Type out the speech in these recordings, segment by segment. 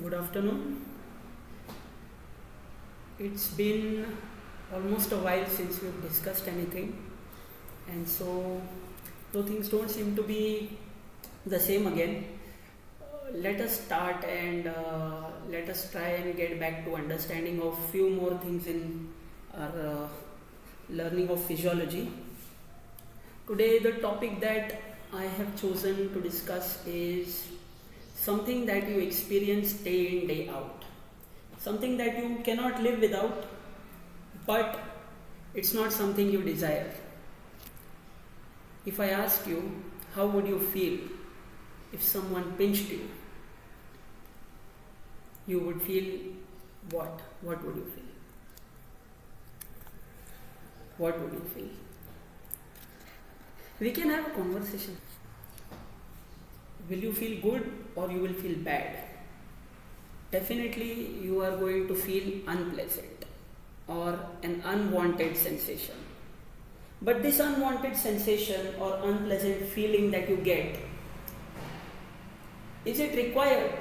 Good afternoon. It's been almost a while since we've discussed anything, and so though things don't seem to be the same again, uh, let us start and uh, let us try and get back to understanding of few more things in our uh, learning of physiology. Today, the topic that I have chosen to discuss is something that you experience day in, day out. Something that you cannot live without, but it's not something you desire. If I ask you, how would you feel if someone pinched you? You would feel what? What would you feel? What would you feel? We can have a conversation. Will you feel good or you will feel bad? Definitely, you are going to feel unpleasant or an unwanted sensation. But this unwanted sensation or unpleasant feeling that you get, is it required?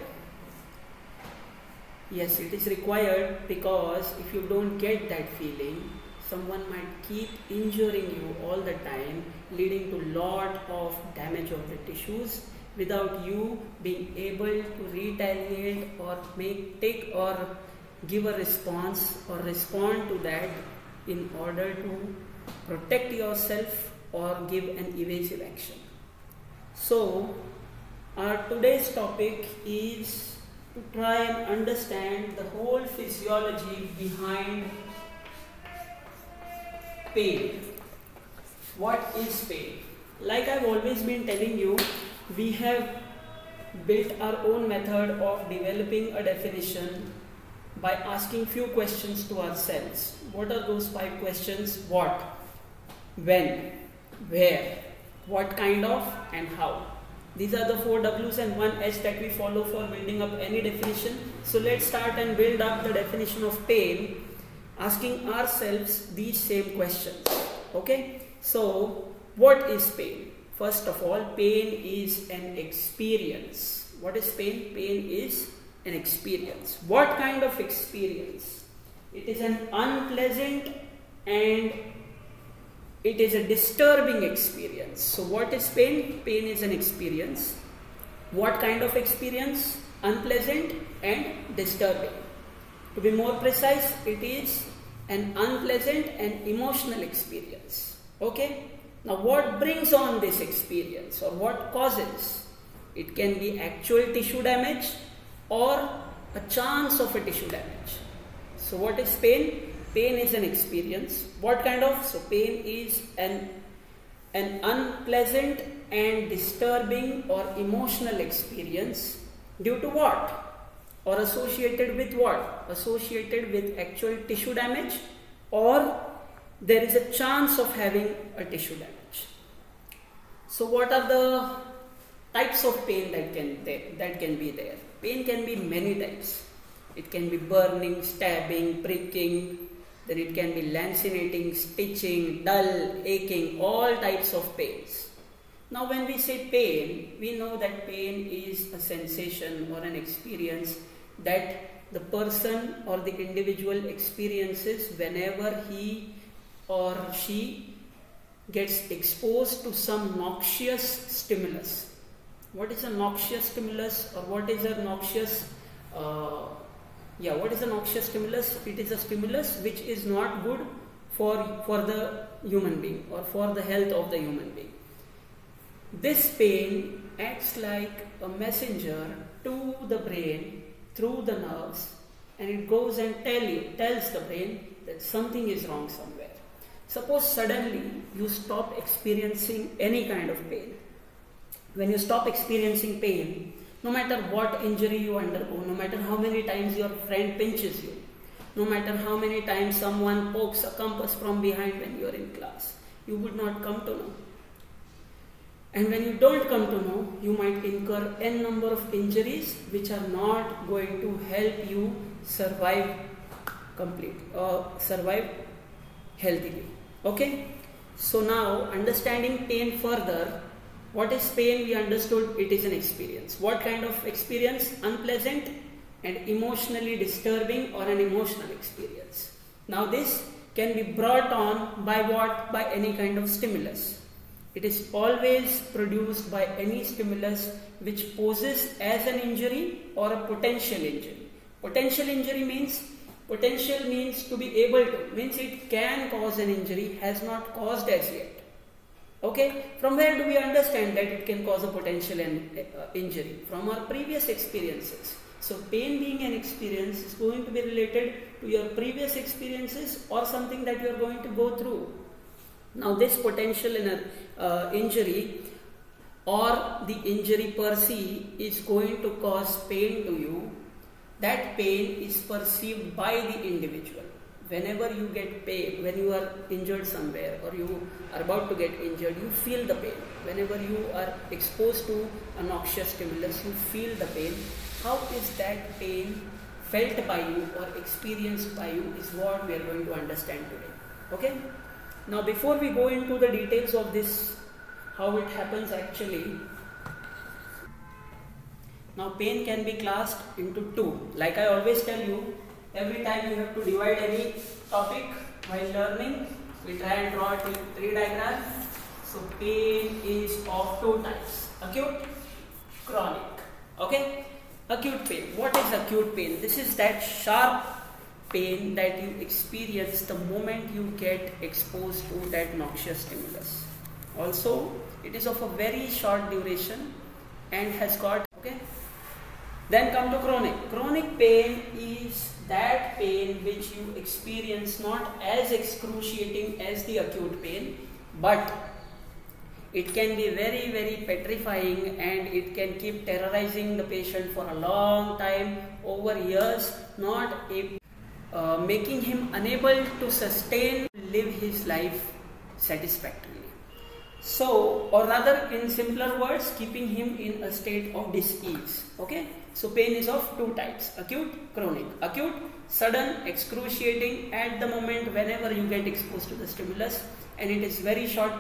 Yes, it is required because if you don't get that feeling, someone might keep injuring you all the time leading to lot of damage of the tissues without you being able to retaliate or make take or give a response or respond to that in order to protect yourself or give an evasive action so our today's topic is to try and understand the whole physiology behind pain. What is pain? Like I've always been telling you, we have built our own method of developing a definition by asking few questions to ourselves. What are those five questions? What? When? Where? What kind of? And how? These are the four W's and one H that we follow for building up any definition. So let's start and build up the definition of pain asking ourselves these same questions. Okay, so what is pain? First of all, pain is an experience. What is pain? Pain is an experience. What kind of experience? It is an unpleasant and it is a disturbing experience. So, what is pain? Pain is an experience. What kind of experience? Unpleasant and disturbing. To be more precise, it is an unpleasant and emotional experience. Okay? Now, what brings on this experience or what causes? It can be actual tissue damage or a chance of a tissue damage. So, what is pain? Pain is an experience. What kind of? So, pain is an, an unpleasant and disturbing or emotional experience due to what? or associated with what? Associated with actual tissue damage or there is a chance of having a tissue damage. So what are the types of pain that can that can be there? Pain can be many types. It can be burning, stabbing, pricking, then it can be lancinating, stitching, dull, aching, all types of pains. Now when we say pain, we know that pain is a sensation or an experience that the person or the individual experiences whenever he or she gets exposed to some noxious stimulus. What is a noxious stimulus or what is a noxious uh, yeah what is a noxious stimulus it is a stimulus which is not good for for the human being or for the health of the human being this pain acts like a messenger to the brain through the nerves and it goes and tell you, tells the brain that something is wrong somewhere. Suppose suddenly you stop experiencing any kind of pain. When you stop experiencing pain, no matter what injury you undergo, no matter how many times your friend pinches you, no matter how many times someone pokes a compass from behind when you are in class, you would not come to know. And when you don't come to know, you might incur n number of injuries which are not going to help you survive complete or uh, survive healthily. Okay? So now understanding pain further, what is pain? We understood it is an experience. What kind of experience? Unpleasant and emotionally disturbing or an emotional experience. Now this can be brought on by what? By any kind of stimulus. It is always produced by any stimulus which poses as an injury or a potential injury. Potential injury means potential means to be able to means it can cause an injury has not caused as yet Okay, from where do we understand that it can cause a potential in, uh, injury? From our previous experiences. So, pain being an experience is going to be related to your previous experiences or something that you are going to go through. Now, this potential in a uh, injury or the injury per se is going to cause pain to you. That pain is perceived by the individual whenever you get pain, when you are injured somewhere or you are about to get injured, you feel the pain. Whenever you are exposed to a noxious stimulus, you feel the pain. How is that pain felt by you or experienced by you is what we are going to understand today. Okay? Now, before we go into the details of this, how it happens actually, now pain can be classed into two. Like I always tell you, every time you have to divide any topic while learning we try and draw three diagrams. So pain is of two types. Acute chronic. Okay? Acute pain. What is acute pain? This is that sharp pain that you experience the moment you get exposed to that noxious stimulus. Also it is of a very short duration and has got okay then come to chronic. Chronic pain is that pain which you experience not as excruciating as the acute pain but it can be very very petrifying and it can keep terrorizing the patient for a long time over years not a, uh, making him unable to sustain live his life satisfactorily. So or rather in simpler words keeping him in a state of dis-ease. Okay so pain is of two types, acute, chronic. Acute, sudden, excruciating at the moment whenever you get exposed to the stimulus and it is very short,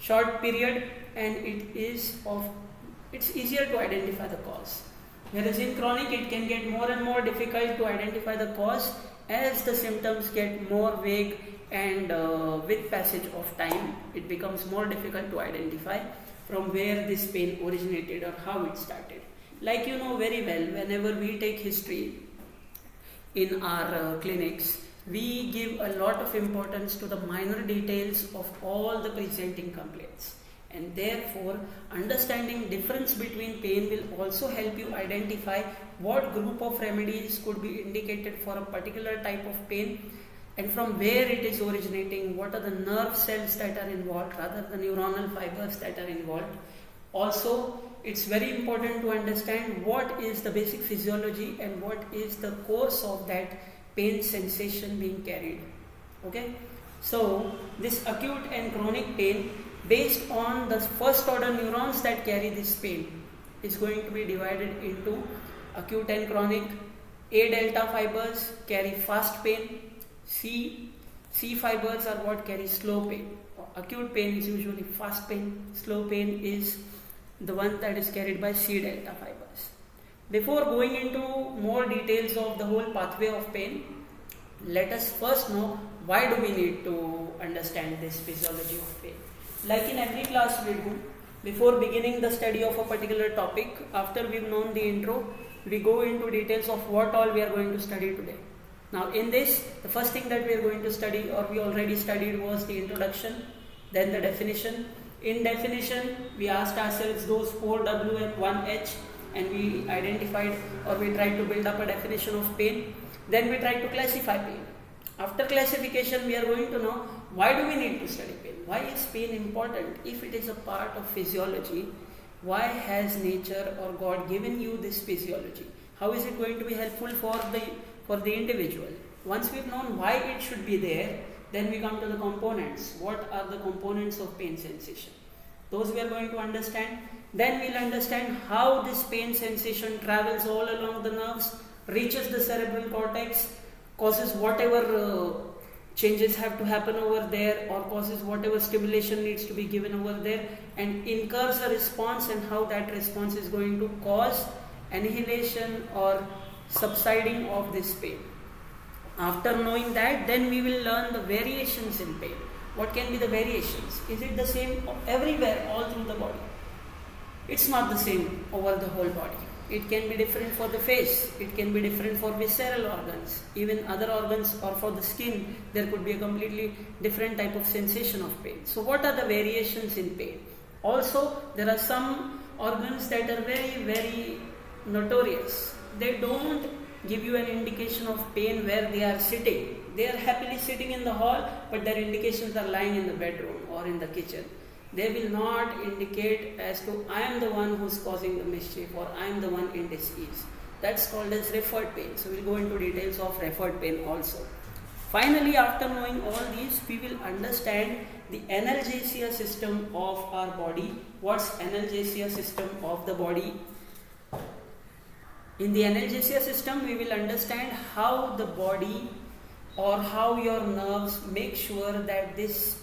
short period and it is of, it's easier to identify the cause. Whereas in chronic it can get more and more difficult to identify the cause as the symptoms get more vague and uh, with passage of time it becomes more difficult to identify from where this pain originated or how it started. Like you know very well, whenever we take history in our uh, clinics, we give a lot of importance to the minor details of all the presenting complaints. And therefore understanding difference between pain will also help you identify what group of remedies could be indicated for a particular type of pain and from where it is originating what are the nerve cells that are involved rather the neuronal fibers that are involved. Also it's very important to understand what is the basic physiology and what is the course of that pain sensation being carried okay? So this acute and chronic pain based on the first order neurons that carry this pain is going to be divided into acute and chronic a delta fibers carry fast pain c c fibers are what carry slow pain. Acute pain is usually fast pain slow pain is the one that is carried by C delta fibers. Before going into more details of the whole pathway of pain, let us first know why do we need to understand this physiology of pain. Like in every class we do, before beginning the study of a particular topic, after we've known the intro, we go into details of what all we are going to study today. Now in this, the first thing that we are going to study or we already studied was the introduction, then the definition, in definition, we asked ourselves those four W and one H and we identified or we tried to build up a definition of pain. Then we tried to classify pain. After classification, we are going to know why do we need to study pain? Why is pain important? If it is a part of physiology, why has nature or God given you this physiology? How is it going to be helpful for the for the individual? Once we've known why it should be there, then we come to the components. What are the components of pain sensation? Those we are going to understand. Then we'll understand how this pain sensation travels all along the nerves, reaches the cerebral cortex, causes whatever uh, changes have to happen over there or causes whatever stimulation needs to be given over there and incurs a response and how that response is going to cause annihilation or subsiding of this pain. After knowing that, then we will learn the variations in pain. What can be the variations? Is it the same everywhere, all through the body? It's not the same over the whole body. It can be different for the face, it can be different for visceral organs, even other organs or for the skin, there could be a completely different type of sensation of pain. So, what are the variations in pain? Also, there are some organs that are very, very notorious. They don't give you an indication of pain where they are sitting. They are happily sitting in the hall, but their indications are lying in the bedroom or in the kitchen they will not indicate as to I am the one who's causing the mischief or I am the one in disease. That's called as referred pain. So we'll go into details of referred pain also. Finally, after knowing all these, we will understand the analgesia system of our body. What's analgesia system of the body? In the analgesia system, we will understand how the body or how your nerves make sure that this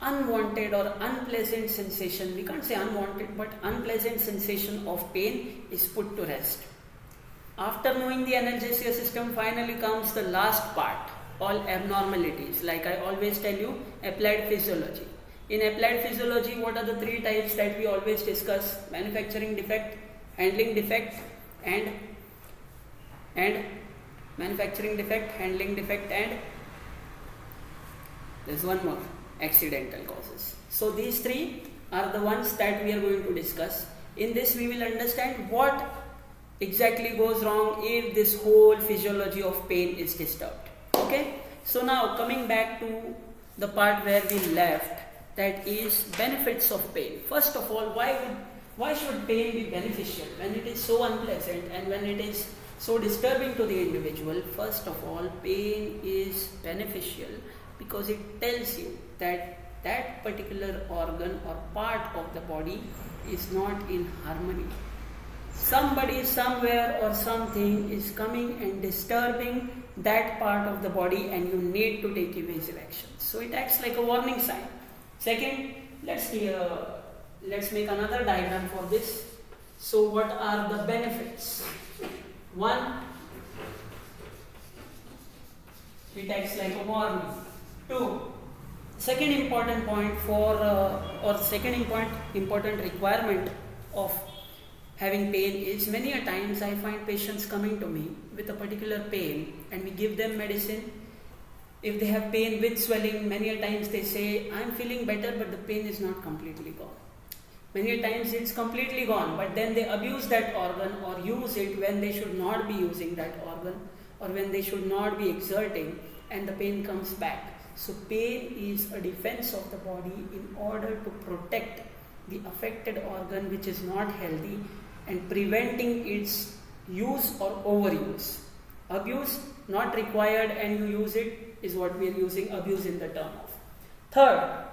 unwanted or unpleasant sensation, we can't say unwanted, but unpleasant sensation of pain is put to rest. After knowing the analgesia system, finally comes the last part, all abnormalities. Like I always tell you, applied physiology. In applied physiology, what are the three types that we always discuss? Manufacturing defect, handling defect, and and manufacturing defect, handling defect, and there's one more accidental causes. So these three are the ones that we are going to discuss. In this we will understand what exactly goes wrong if this whole physiology of pain is disturbed. Okay. So now coming back to the part where we left that is benefits of pain. First of all, why would why should pain be beneficial when it is so unpleasant and when it is so disturbing to the individual? First of all, pain is beneficial because it tells you that that particular organ or part of the body is not in harmony. Somebody, somewhere, or something is coming and disturbing that part of the body, and you need to take evasive action. So it acts like a warning sign. Second, let's uh, let's make another diagram for this. So what are the benefits? One, it acts like a warning. Two, second important point for uh, or second important important requirement of having pain is many a times I find patients coming to me with a particular pain and we give them medicine. If they have pain with swelling, many a times they say, I'm feeling better, but the pain is not completely gone. Many times it's completely gone, but then they abuse that organ or use it when they should not be using that organ or when they should not be exerting, and the pain comes back. So pain is a defense of the body in order to protect the affected organ which is not healthy and preventing its use or overuse. Abuse not required and you use it is what we are using abuse in the term of. Third,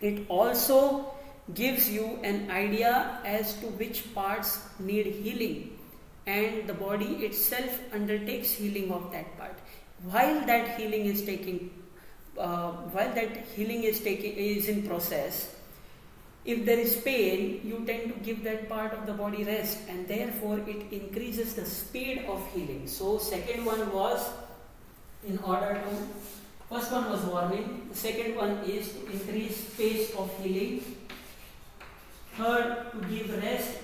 it also gives you an idea as to which parts need healing and the body itself undertakes healing of that part. While that healing is taking uh, while that healing is taking is in process, if there is pain, you tend to give that part of the body rest, and therefore it increases the speed of healing. So, second one was in order to first one was warming, the second one is to increase pace of healing. Third, to give rest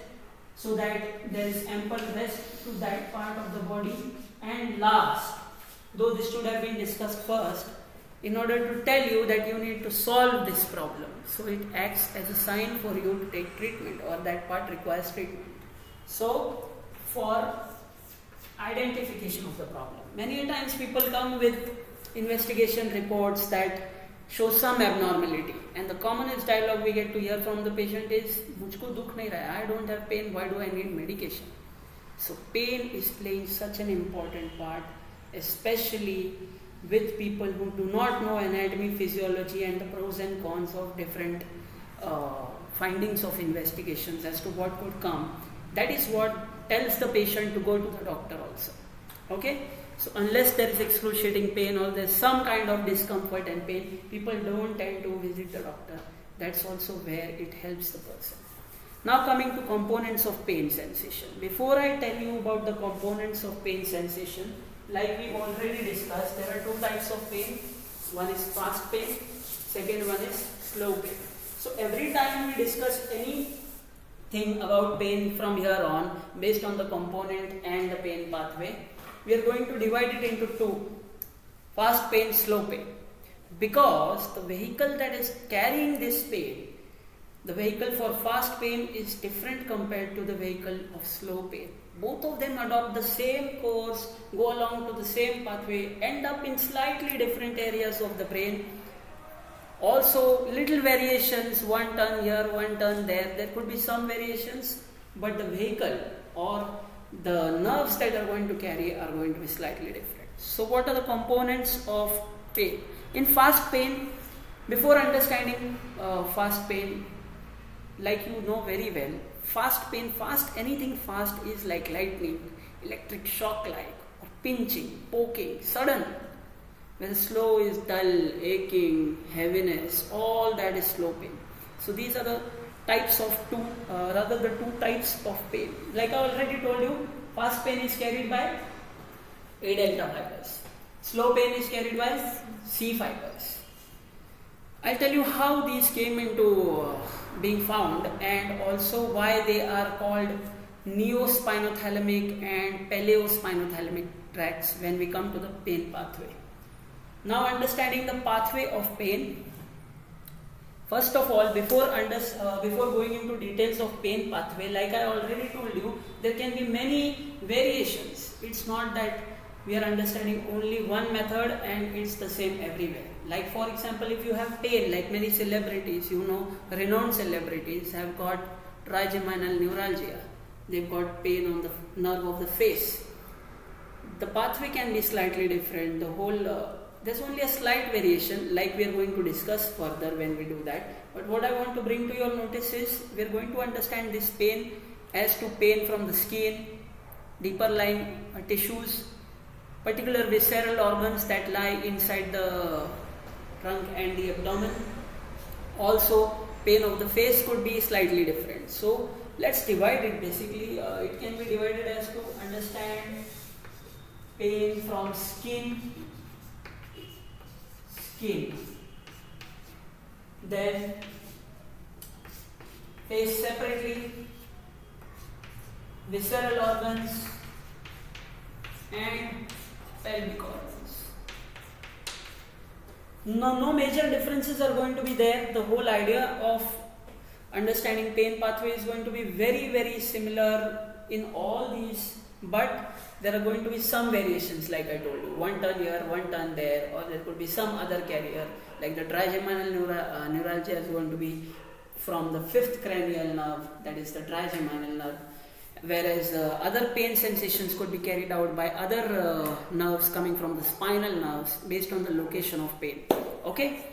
so that there is ample rest to that part of the body. And last, though this should have been discussed first, in order to tell you that you need to solve this problem. So it acts as a sign for you to take treatment or that part requires treatment. So for identification of the problem. Many times people come with investigation reports that show some abnormality and the commonest dialogue we get to hear from the patient is mujhko dukh nahi raha I don't have pain why do I need medication so pain is playing such an important part especially with people who do not know anatomy, physiology, and the pros and cons of different uh, findings of investigations as to what could come. That is what tells the patient to go to the doctor also. Okay? So, unless there is excruciating pain or there's some kind of discomfort and pain, people don't tend to visit the doctor. That's also where it helps the person. Now coming to components of pain sensation. Before I tell you about the components of pain sensation, like we already discussed, there are two types of pain. One is fast pain, second one is slow pain. So every time we discuss any thing about pain from here on, based on the component and the pain pathway, we are going to divide it into two, fast pain, slow pain. Because the vehicle that is carrying this pain the vehicle for fast pain is different compared to the vehicle of slow pain. Both of them adopt the same course, go along to the same pathway, end up in slightly different areas of the brain. Also, little variations, one turn here, one turn there. There could be some variations, but the vehicle or the nerves that are going to carry are going to be slightly different. So, what are the components of pain? In fast pain, before understanding uh, fast pain, like you know very well fast pain fast anything fast is like lightning electric shock like or pinching poking sudden when slow is dull aching heaviness all that is slow pain so these are the types of two uh, rather the two types of pain. Like i already told you fast pain is carried by a delta fibers. Slow pain is carried by c fibers. I'll tell you how these came into uh, being found and also why they are called neospinothalamic and paleospinothalamic tracts when we come to the pain pathway. Now understanding the pathway of pain, first of all before, under, uh, before going into details of pain pathway like I already told you there can be many variations. It's not that we are understanding only one method and it's the same everywhere. Like for example, if you have pain, like many celebrities, you know, renowned celebrities have got trigeminal neuralgia. They've got pain on the nerve of the face. The pathway can be slightly different. The whole uh, there's only a slight variation, like we are going to discuss further when we do that. But what I want to bring to your notice is we are going to understand this pain as to pain from the skin, deeper lying uh, tissues, particular visceral organs that lie inside the trunk and the abdomen. Also pain of the face could be slightly different. So let's divide it basically. Uh, it can be divided as to understand pain from skin, skin, then face separately, visceral organs and pelvic organs no, no major differences are going to be there. The whole idea of understanding pain pathway is going to be very, very similar in all these, but there are going to be some variations, like I told you. One turn here, one turn there, or there could be some other carrier, like the trigeminal neura, uh, neuralgia is going to be from the fifth cranial nerve, that is the trigeminal nerve. Whereas uh, other pain sensations could be carried out by other uh, nerves coming from the spinal nerves based on the location of pain. Okay?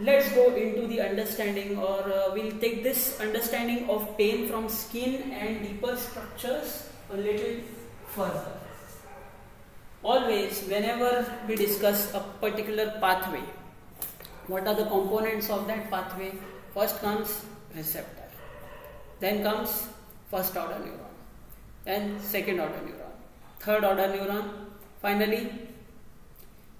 Let's go into the understanding or uh, we'll take this understanding of pain from skin and deeper structures a little always whenever we discuss a particular pathway what are the components of that pathway? First comes receptor then comes first order neuron, then second order neuron, third order neuron, finally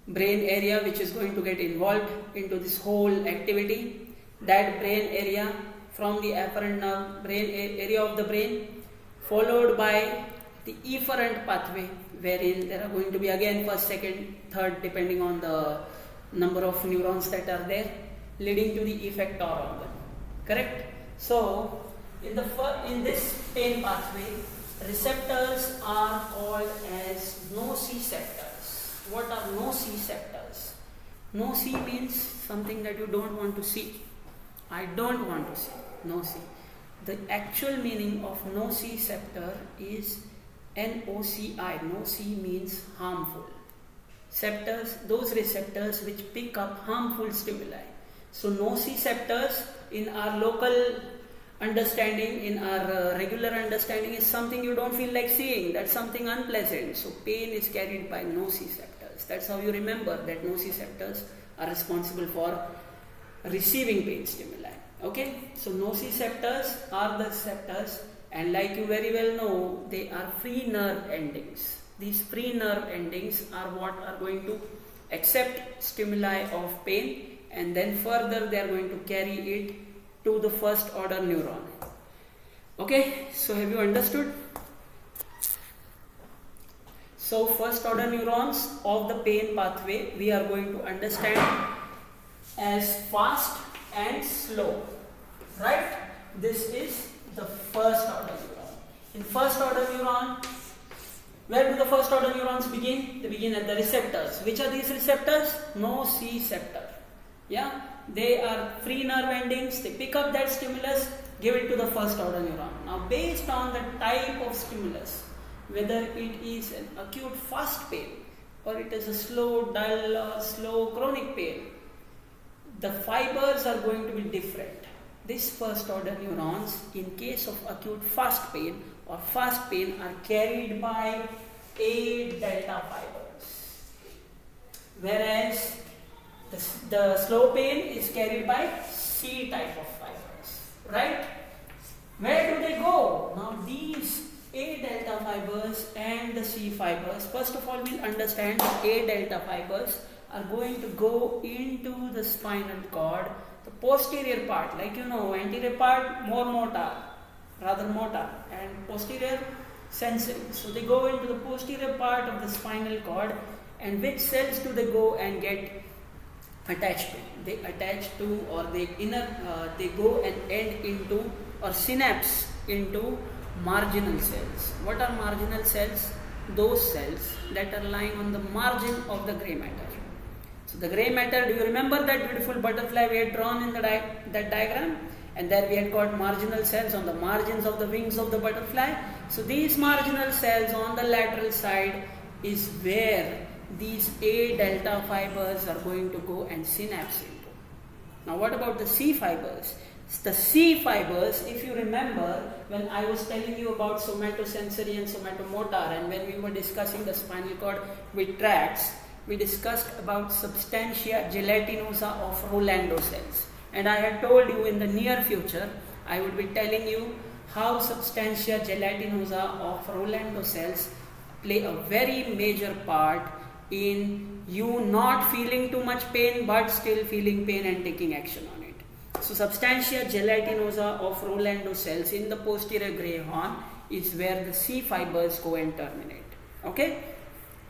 brain area which is going to get involved into this whole activity. That brain area from the afferent nerve, uh, brain area of the brain, followed by the efferent pathway wherein there are going to be again first, second, third depending on the number of neurons that are there leading to the effector organ. Correct? So, in, the in this pain pathway, receptors are called as nociceptors. What are nociceptors? Noci means something that you don't want to see. I don't want to see. Noci. The actual meaning of nociceptor is N-O-C-I. Noci means harmful. Ceptors, those receptors which pick up harmful stimuli. So nociceptors in our local understanding in our uh, regular understanding is something you don't feel like seeing that's something unpleasant so pain is carried by nociceptors that's how you remember that nociceptors are responsible for receiving pain stimuli okay so nociceptors are the receptors and like you very well know they are free nerve endings. These free nerve endings are what are going to accept stimuli of pain and then further they are going to carry it to the first order neuron. Okay so have you understood? So first order neurons of the pain pathway we are going to understand as fast and slow right? This is the first order neuron in first order neuron where do the first order neurons begin? They begin at the receptors. Which are these receptors? Nociceptor yeah? They are free nerve endings. They pick up that stimulus give it to the first order neuron now based on the type of stimulus whether it is an acute fast pain or it is a slow dull or slow chronic pain the fibers are going to be different. These first order neurons, in case of acute fast pain or fast pain, are carried by A delta fibers. Whereas the, the slow pain is carried by C type of fibers. Right? Where do they go? Now, these A delta fibers and the C fibers, first of all, we'll understand A delta fibers are going to go into the spinal cord posterior part like you know anterior part more motor rather motor and posterior sensory so they go into the posterior part of the spinal cord and which cells do they go and get attached to? They attach to or they inner uh, they go and end into or synapse into marginal cells. What are marginal cells? Those cells that are lying on the margin of the gray matter the gray matter, do you remember that beautiful butterfly we had drawn in the di that diagram? And there we had got marginal cells on the margins of the wings of the butterfly. So these marginal cells on the lateral side is where these A delta fibers are going to go and synapse into. Now what about the C fibers? The C fibers, if you remember, when I was telling you about somatosensory and somatomotor and when we were discussing the spinal cord with tracts, we discussed about substantia gelatinosa of Rolando cells. And I had told you in the near future, I would be telling you how substantia gelatinosa of Rolando cells play a very major part in you not feeling too much pain but still feeling pain and taking action on it. So substantia gelatinosa of Rolando cells in the posterior gray horn is where the C fibers go and terminate. Okay.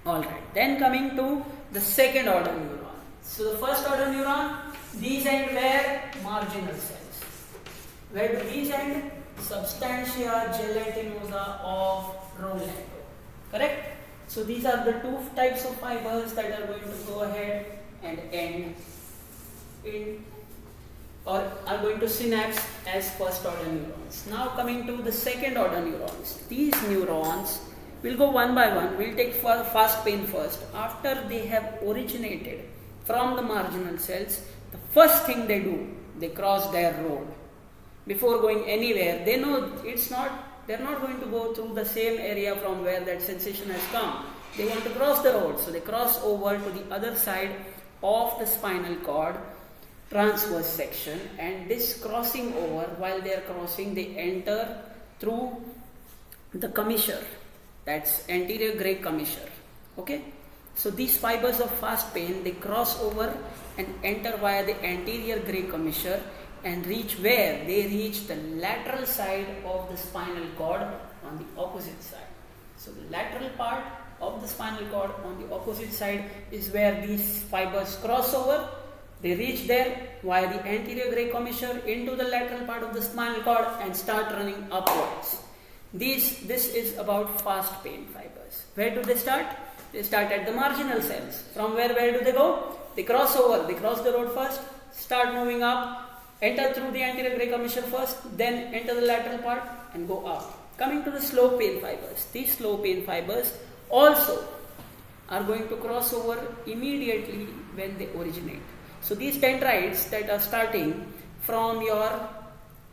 Alright, then coming to the second order neuron. So the first order neuron, these end where? Marginal cells. Where do these end? Substantia gelatinosa of Rolando. Correct? So these are the two types of fibers that are going to go ahead and end in or are going to synapse as first order neurons. Now coming to the second order neurons. These neurons We'll go one by one. We'll take for fast pain first. After they have originated from the marginal cells, the first thing they do, they cross their road. Before going anywhere, they know it's not, they're not going to go through the same area from where that sensation has come. They want to cross the road. So they cross over to the other side of the spinal cord transverse section and this crossing over while they are crossing they enter through the commissure that's anterior gray commissure. Okay? So these fibers of fast pain they cross over and enter via the anterior gray commissure and reach where? They reach the lateral side of the spinal cord on the opposite side. So the lateral part of the spinal cord on the opposite side is where these fibers cross over. They reach there via the anterior gray commissure into the lateral part of the spinal cord and start running upwards these, this is about fast pain fibers. Where do they start? They start at the marginal cells. From where, where do they go? They cross over, they cross the road first, start moving up, enter through the anterior gray commissure first, then enter the lateral part and go up. Coming to the slow pain fibers. These slow pain fibers also are going to cross over immediately when they originate. So these dendrites that are starting from your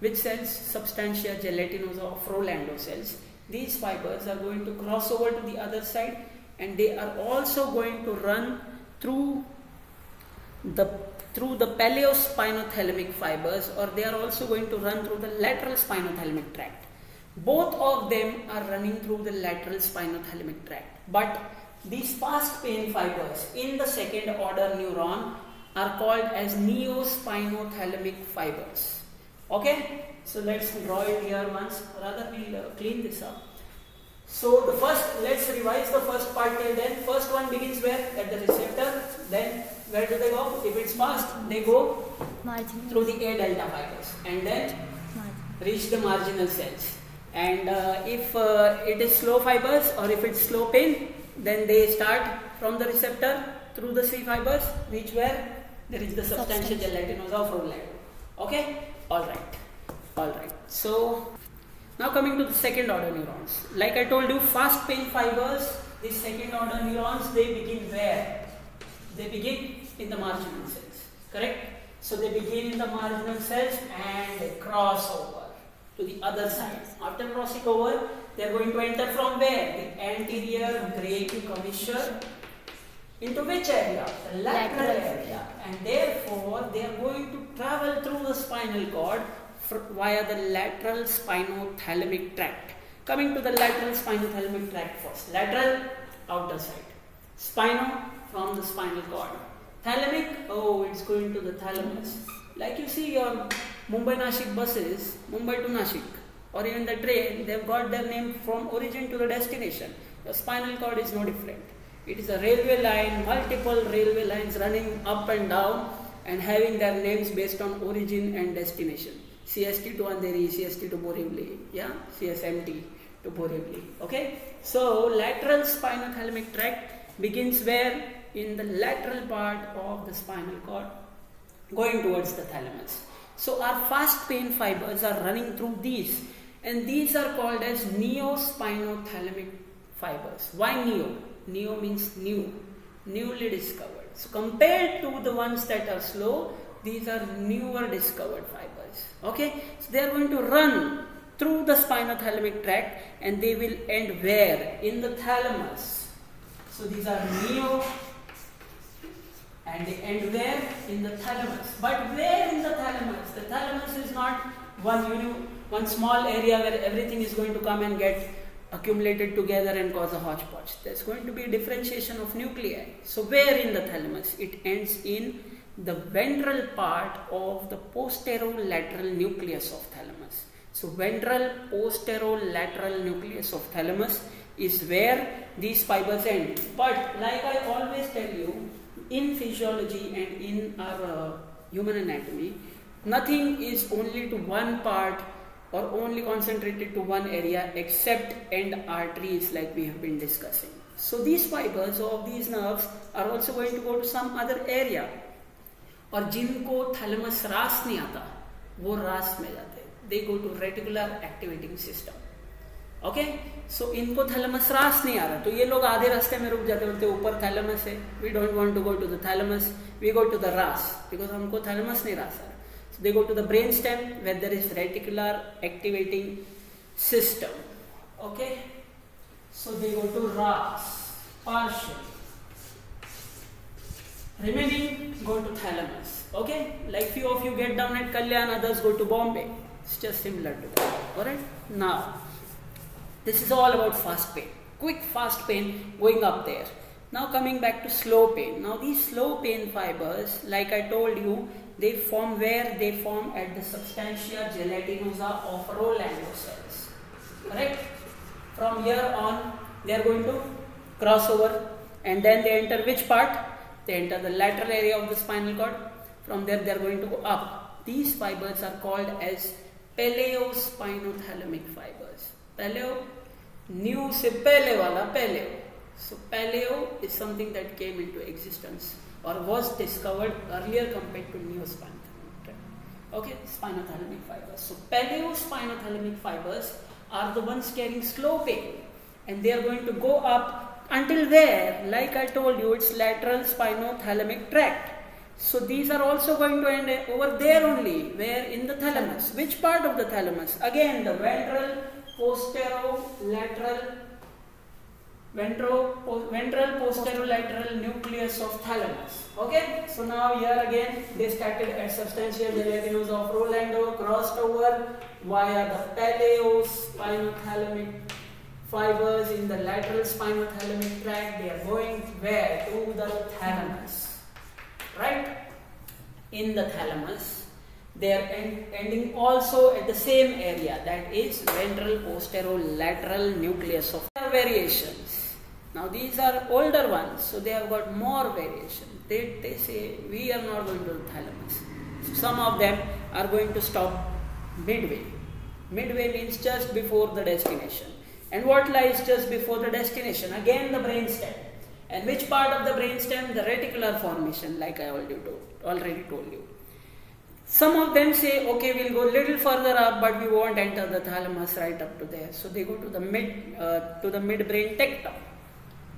which cells substantia gelatinosa of Rolando cells. These fibers are going to cross over to the other side and they are also going to run through the through the paleospinothalamic fibers or they are also going to run through the lateral spinothalamic tract. Both of them are running through the lateral spinothalamic tract. But these fast pain fibers in the second order neuron are called as neospinothalamic fibers. Okay, so let's draw it here once, rather we'll uh, clean this up. So the first, let's revise the first part till then. First one begins where? At the receptor. Then where do they go? If it's fast, they go marginal. through the A delta fibers and then marginal. reach the marginal cells. And uh, if uh, it is slow fibers or if it's slow pain, then they start from the receptor through the C fibers, reach where? There is the substantia gelatinosa of Okay? Alright. Alright. So now coming to the second order neurons. Like I told you, fast pain fibers, these second order neurons, they begin where? They begin in the marginal cells. Correct? So they begin in the marginal cells and they cross over to the other side. After crossing over, they are going to enter from where? The anterior gray commissure into which area? The lateral area. And therefore, they are going to travel through the spinal cord via the lateral spinothalamic tract. Coming to the lateral spinothalamic tract first. Lateral, outer side. Spino, from the spinal cord. Thalamic, oh, it's going to the thalamus. Like you see your Mumbai Nashik buses, Mumbai to Nashik, or even the train, they've got their name from origin to the destination. The spinal cord is no different. It is a railway line, multiple railway lines running up and down and having their names based on origin and destination. CST to Andheri, CST to Borivali, yeah, CSMT to Borivali. Okay, so lateral spinothalamic tract begins where in the lateral part of the spinal cord, going towards the thalamus. So our fast pain fibers are running through these, and these are called as neospinothalamic fibers. Why neo? Neo means new, newly discovered. So compared to the ones that are slow, these are newer discovered fibers. Okay, so they are going to run through the spinothalamic tract and they will end where? In the thalamus. So these are neo and they end where? In the thalamus. But where in the thalamus? The thalamus is not one you know, one small area where everything is going to come and get accumulated together and cause a hodgepodge. There's going to be differentiation of nuclei. So where in the thalamus? It ends in the ventral part of the posterolateral nucleus of thalamus. So ventral posterolateral nucleus of thalamus is where these fibers end. But like I always tell you, in physiology and in our uh, human anatomy, nothing is only to one part or only concentrated to one area except end arteries like we have been discussing. So these fibers of these nerves are also going to go to some other area और जिनको thalamus रास नहीं आता वो RAS में जाते they go to reticular activating system okay so इनको thalamus रास नहीं आ रहा तो ये लोग आधे रास्ते में रुक जाते बोलते ऊपर थैलमस है we don't want to go to the thalamus we go to the RAS because हमको थैलमस नहीं रास आ रहा so they go to the brain stem where there is reticular activating system okay so they go to ras partial remaining go to thalamus. Okay, like few of you get down at Kalyan, others go to Bombay. It's just similar to that. Alright, now this is all about fast pain, quick fast pain going up there. Now coming back to slow pain. Now these slow pain fibers, like I told you, they form where they form at the substantia gelatinosa of Rolando cells. Correct? From here on, they are going to cross over and then they enter which part? They enter the lateral area of the spinal cord. From there, they are going to go up. These fibers are called as paleospinothalamic fibers. Paleo, new se pele wala paleo. So paleo is something that came into existence or was discovered earlier compared to neospinothalamic. Tract. Okay, spinothalamic fibers. So paleospinothalamic fibers are the ones carrying slow pain and they are going to go up until where? Like I told you, it's lateral spinothalamic tract. So these are also going to end over there only, where in the thalamus. Which part of the thalamus? Again, the ventral, posterolateral ventral, posterolateral nucleus of thalamus. Okay, so now here again they started at substantia gelatinosa of Rolando, crossed over via the paleospinothalamic fibers in the lateral spinothalamic tract. They are going where? To the thalamus. Right? In the thalamus. They are end, ending also at the same area that is ventral posterolateral nucleus of variations now these are older ones, so they have got more variation. They, they say we are not going to thalamus. So some of them are going to stop midway. Midway means just before the destination. And what lies just before the destination? Again the brainstem. And which part of the brainstem? The reticular formation, like I already told, already told you. Some of them say, okay, we'll go a little further up, but we won't enter the thalamus right up to there. So they go to the mid, uh, to the midbrain tectum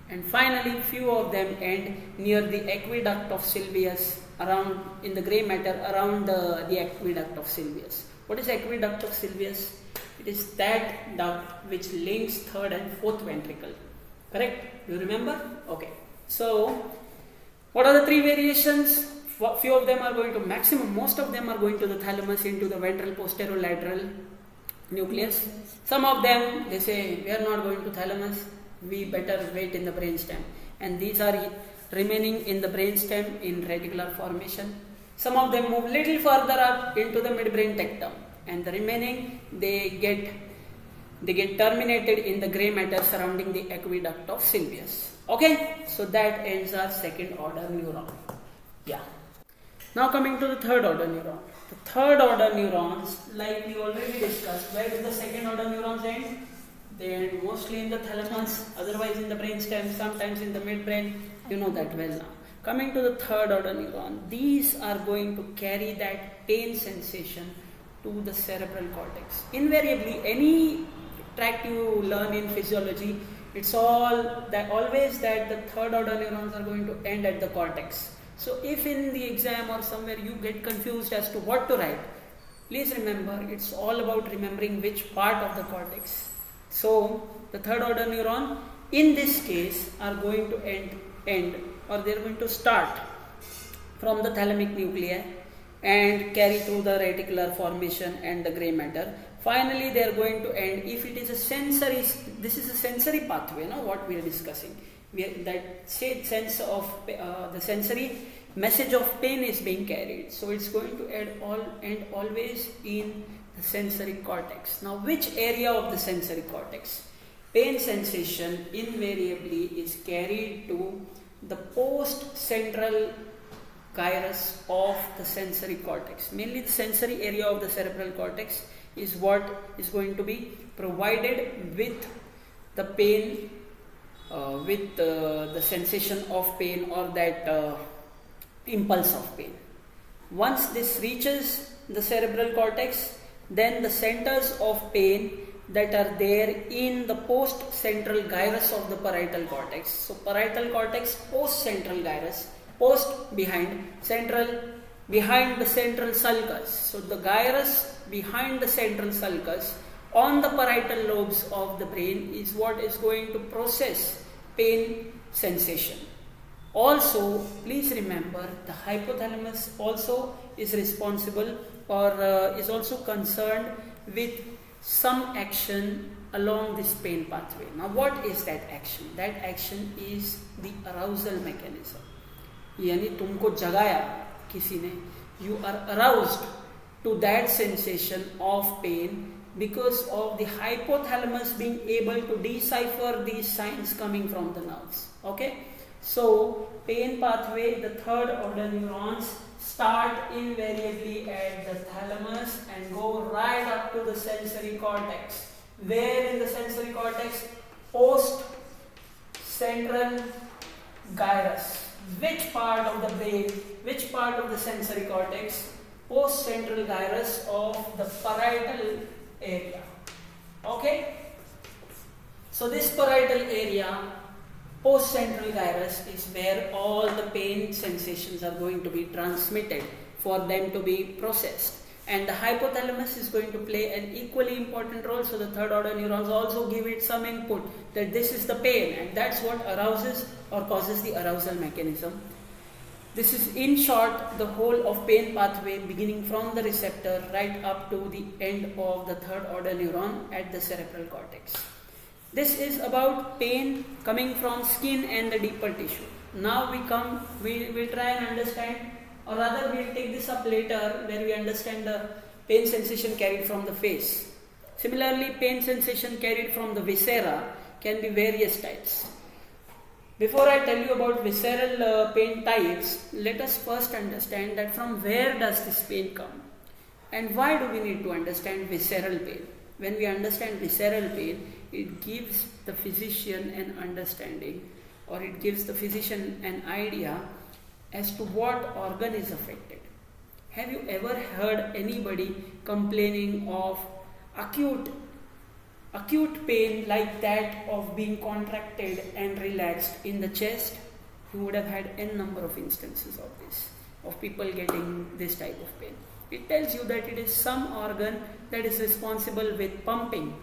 and finally few of them end near the aqueduct of Sylvius around in the gray matter around the, the aqueduct of Sylvius. What is aqueduct of Sylvius? It is that duct which links third and fourth ventricle. Correct? You remember? Okay. So, what are the three variations? Few of them are going to maximum, most of them are going to the thalamus into the ventral posterolateral nucleus. Some of them, they say, we are not going to thalamus, we better wait in the brainstem and these are remaining in the brainstem in reticular formation. Some of them move little further up into the midbrain tectum and the remaining they get they get terminated in the gray matter surrounding the aqueduct of Sylvius. Okay, so that ends our second order neuron. Yeah. Now coming to the third order neuron. The third order neurons, like we already discussed, where do the second order neurons end? They end mostly in the thalamus, otherwise in the brainstem, sometimes in the midbrain. You know that well now. Coming to the third order neuron, these are going to carry that pain sensation to the cerebral cortex. Invariably, any tract you learn in physiology, it's all that always that the third order neurons are going to end at the cortex. So if in the exam or somewhere you get confused as to what to write, please remember it's all about remembering which part of the cortex so the third order neuron in this case are going to end, end or they are going to start from the thalamic nuclei and carry through the reticular formation and the gray matter. Finally, they are going to end if it is a sensory, this is a sensory pathway, no, what we are discussing. We are, that sense of uh, the sensory message of pain is being carried. So it's going to end, all, end always in the sensory cortex. Now, which area of the sensory cortex? Pain sensation invariably is carried to the post-central gyrus of the sensory cortex. Mainly the sensory area of the cerebral cortex is what is going to be provided with the pain, uh, with uh, the sensation of pain or that uh, impulse of pain. Once this reaches the cerebral cortex, then the centers of pain that are there in the post central gyrus of the parietal cortex. So, parietal cortex, post central gyrus, post behind, central behind the central sulcus. So, the gyrus behind the central sulcus on the parietal lobes of the brain is what is going to process pain sensation. Also, please remember the hypothalamus also is responsible or uh, is also concerned with some action along this pain pathway. Now, what is that action? That action is the arousal mechanism. यानी तुमको जगाया किसी ने you are aroused to that sensation of pain because of the hypothalamus being able to decipher these signs coming from the nerves. Okay, so pain pathway, the third order neurons start invariably at the thalamus and go right up to the sensory cortex. Where in the sensory cortex? Post central gyrus. Which part of the brain, which part of the sensory cortex? Post central gyrus of the parietal area. Okay? So this parietal area Post-central gyrus is where all the pain sensations are going to be transmitted for them to be processed. and the hypothalamus is going to play an equally important role so the third order neurons also give it some input that this is the pain and that's what arouses or causes the arousal mechanism this is in short the whole of pain pathway beginning from the receptor right up to the end of the third order neuron at the cerebral cortex this is about pain coming from skin and the deeper tissue now we come we will try and understand or rather we'll take this up later where we understand the pain sensation carried from the face. Similarly, pain sensation carried from the viscera can be various types. Before I tell you about visceral uh, pain types, let us first understand that from where does this pain come and why do we need to understand visceral pain. When we understand visceral pain, it gives the physician an understanding or it gives the physician an idea as to what organ is affected. Have you ever heard anybody complaining of acute acute pain like that of being contracted and relaxed in the chest? You would have had n number of instances of this, of people getting this type of pain. It tells you that it is some organ that is responsible with pumping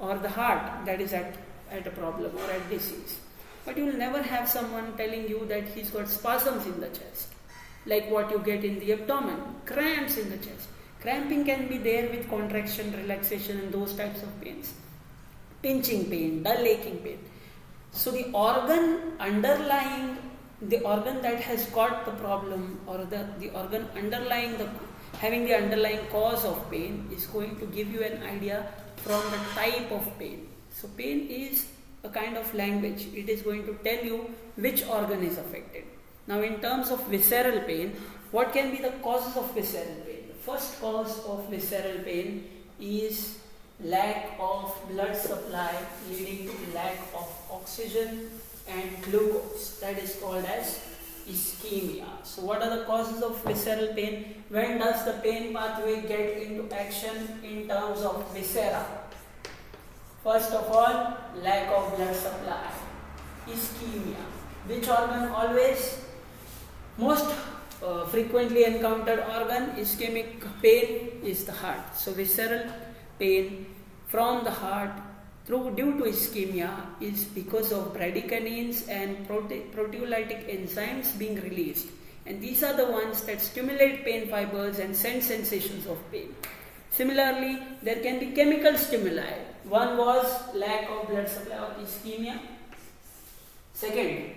or the heart that is at, at a problem or at disease. But you will never have someone telling you that he's got spasms in the chest, like what you get in the abdomen, cramps in the chest. Cramping can be there with contraction, relaxation, and those types of pains. Pinching pain, dull aching pain. So the organ underlying the organ that has got the problem or the, the organ underlying the having the underlying cause of pain is going to give you an idea from the type of pain. So pain is a kind of language. It is going to tell you which organ is affected. Now, in terms of visceral pain, what can be the causes of visceral pain? The first cause of visceral pain is lack of blood supply leading to lack of oxygen and glucose. That is called as ischemia. So, what are the causes of visceral pain? When does the pain pathway get into action in terms of viscera? First of all, lack of blood supply, ischemia. Which organ always most uh, frequently encountered organ ischemic pain is the heart. So visceral pain from the heart through due to ischemia is because of bradykinin and prote proteolytic enzymes being released and these are the ones that stimulate pain fibers and send sensations of pain. Similarly, there can be chemical stimuli. One was lack of blood supply or ischemia. Second,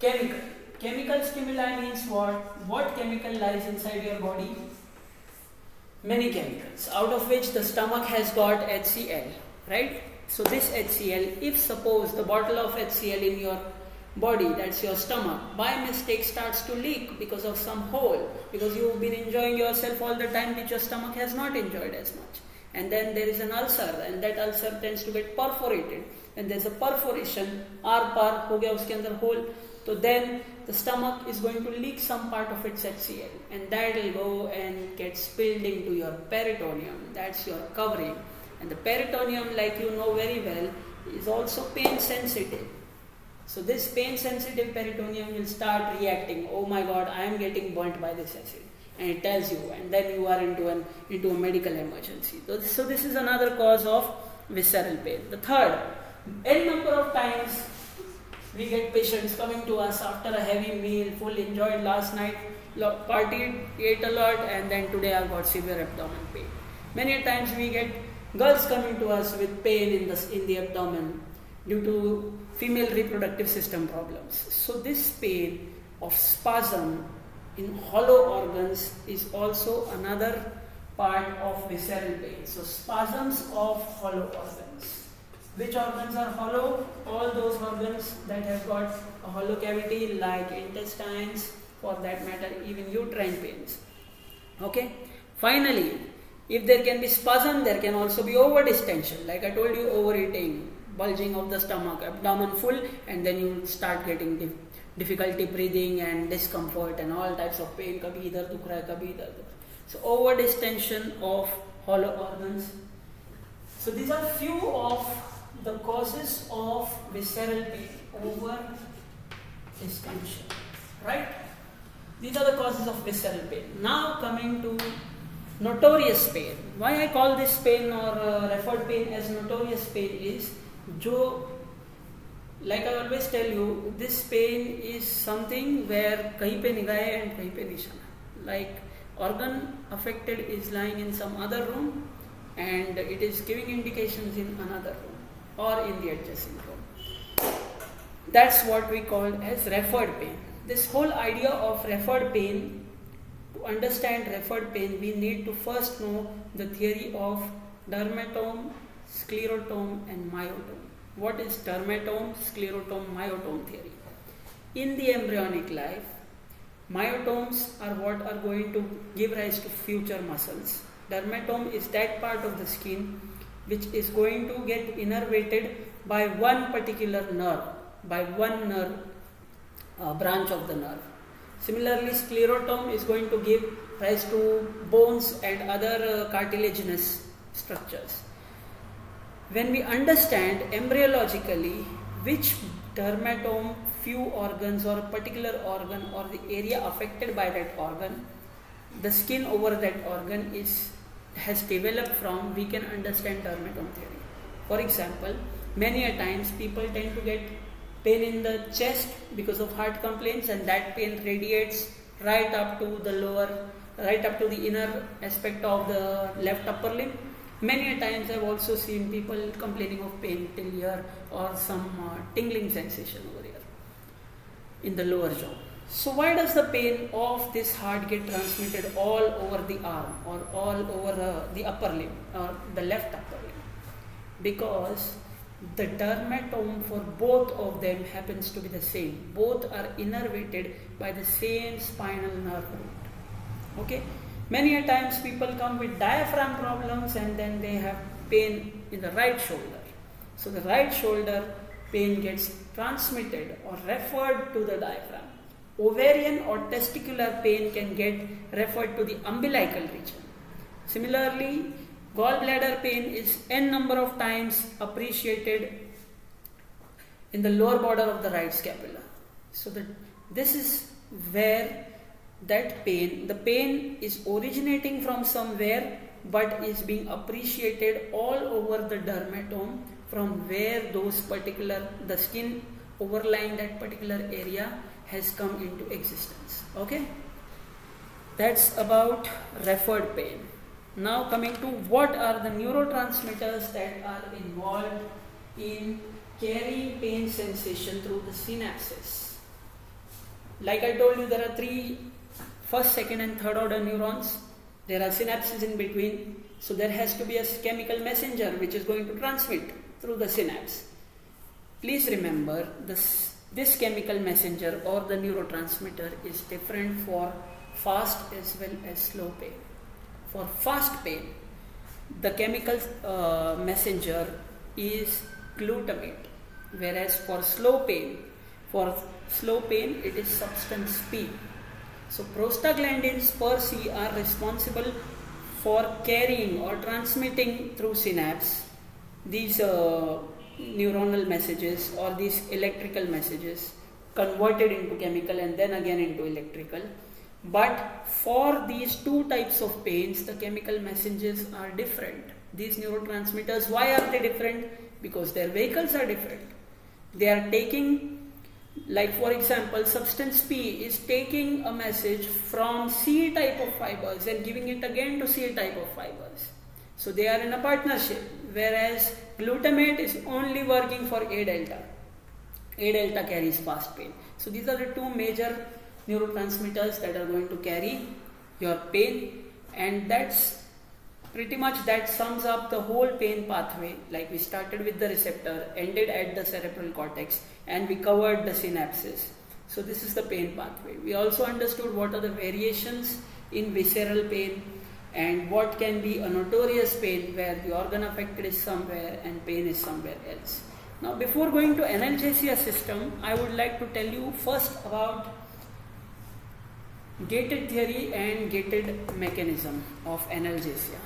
chemical. Chemical stimuli means what? What chemical lies inside your body? Many chemicals, out of which the stomach has got HCl, right? So this HCl, if suppose the bottle of HCl in your body, that's your stomach, by mistake starts to leak because of some hole, because you've been enjoying yourself all the time which your stomach has not enjoyed as much. And then there is an ulcer and that ulcer tends to get perforated. And there's a perforation, R par ho uske andar hole. So then the stomach is going to leak some part of its HCl and that will go and get spilled into your peritoneum. That's your covering. And the peritoneum, like you know very well, is also pain sensitive. So this pain sensitive peritoneum will start reacting. Oh my god, I am getting burnt by this acid. And it tells you, and then you are into an into a medical emergency. So this, so this is another cause of visceral pain. The third, n number of times we get patients coming to us after a heavy meal, full enjoyed last night, partied, ate a lot, and then today I've got severe abdomen pain. Many times we get girls coming to us with pain in the in the abdomen due to female reproductive system problems. So this pain of spasm in hollow organs is also another part of visceral pain. So spasms of hollow organs. Which organs are hollow? All those organs that have got a hollow cavity like intestines, for that matter even uterine pains. Okay. Finally, if there can be spasm, there can also be over distension. Like I told you, overeating, bulging of the stomach, abdomen full, and then you start getting dif difficulty breathing and discomfort and all types of pain. Kabhi idhar dukh raha kabhi idhar dukh. So over distension of hollow organs. So these are few of the causes of visceral pain. Over distension, right? These are the causes of visceral pain. Now coming to notorious pain. Why I call this pain or uh, referred pain as notorious pain is जो like I always tell you, this pain is something where kahi pe निगाह and kahi pe nishana. Like organ affected is lying in some other room and it is giving indications in another room or in the adjacent room. That's what we call as referred pain. This whole idea of referred pain understand referred pain, we need to first know the theory of dermatome, sclerotome, and myotome. What is dermatome, sclerotome, myotome theory? In the embryonic life, myotomes are what are going to give rise to future muscles. Dermatome is that part of the skin which is going to get innervated by one particular nerve, by one nerve uh, branch of the nerve. Similarly, sclerotome is going to give rise to bones and other uh, cartilaginous structures. When we understand embryologically which dermatome, few organs or particular organ or the area affected by that organ, the skin over that organ is has developed from, we can understand dermatome theory. For example, many a times people tend to get pain in the chest because of heart complaints and that pain radiates right up to the lower right up to the inner aspect of the left upper limb. Many times i've also seen people complaining of pain till here or some uh, tingling sensation over here in the lower jaw. So why does the pain of this heart get transmitted all over the arm or all over uh, the upper limb or the left upper limb? Because the dermatome for both of them happens to be the same. Both are innervated by the same spinal nerve root. Okay. Many a times people come with diaphragm problems and then they have pain in the right shoulder. So the right shoulder pain gets transmitted or referred to the diaphragm. Ovarian or testicular pain can get referred to the umbilical region. Similarly, Gallbladder pain is n number of times appreciated in the lower border of the right scapula. So that this is where that pain, the pain is originating from somewhere but is being appreciated all over the dermatome from where those particular, the skin overlying that particular area has come into existence. Okay? That's about referred pain. Now coming to what are the neurotransmitters that are involved in carrying pain sensation through the synapses. Like I told you, there are three first, second, and third order neurons. There are synapses in between. So there has to be a chemical messenger which is going to transmit through the synapse. Please remember this, this chemical messenger or the neurotransmitter is different for fast as well as slow pain. For fast pain, the chemical uh, messenger is glutamate, whereas for slow pain, for slow pain, it is substance P. So prostaglandins per se are responsible for carrying or transmitting through synapse these uh, neuronal messages or these electrical messages converted into chemical and then again into electrical but for these two types of pains, the chemical messengers are different. These neurotransmitters, why are they different? Because their vehicles are different. They are taking, like for example, substance P is taking a message from C type of fibers and giving it again to C type of fibers. So they are in a partnership, whereas glutamate is only working for A delta. A delta carries fast pain. So these are the two major neurotransmitters that are going to carry your pain. And that's pretty much that sums up the whole pain pathway. Like we started with the receptor ended at the cerebral cortex and we covered the synapses. So this is the pain pathway. We also understood what are the variations in visceral pain and what can be a notorious pain where the organ affected is somewhere and pain is somewhere else. Now before going to analgesia system i would like to tell you first about gated theory and gated mechanism of analgesia.